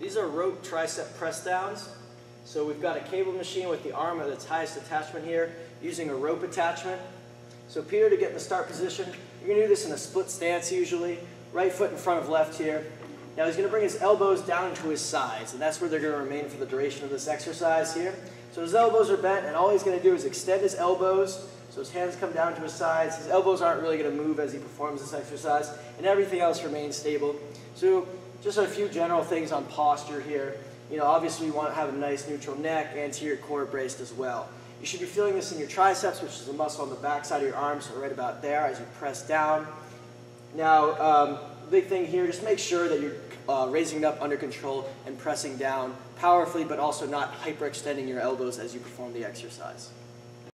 These are rope tricep press downs. So we've got a cable machine with the arm at its highest attachment here, using a rope attachment. So Peter, to get in the start position, you're gonna do this in a split stance usually, right foot in front of left here. Now he's gonna bring his elbows down into his sides, and that's where they're gonna remain for the duration of this exercise here. So his elbows are bent, and all he's gonna do is extend his elbows, so his hands come down to his sides. His elbows aren't really gonna move as he performs this exercise, and everything else remains stable. So just a few general things on posture here. You know, obviously you want to have a nice neutral neck, anterior core braced as well. You should be feeling this in your triceps, which is the muscle on the back side of your arms, so right about there as you press down. Now, um, big thing here, just make sure that you're uh, raising it up under control and pressing down powerfully, but also not hyperextending your elbows as you perform the exercise.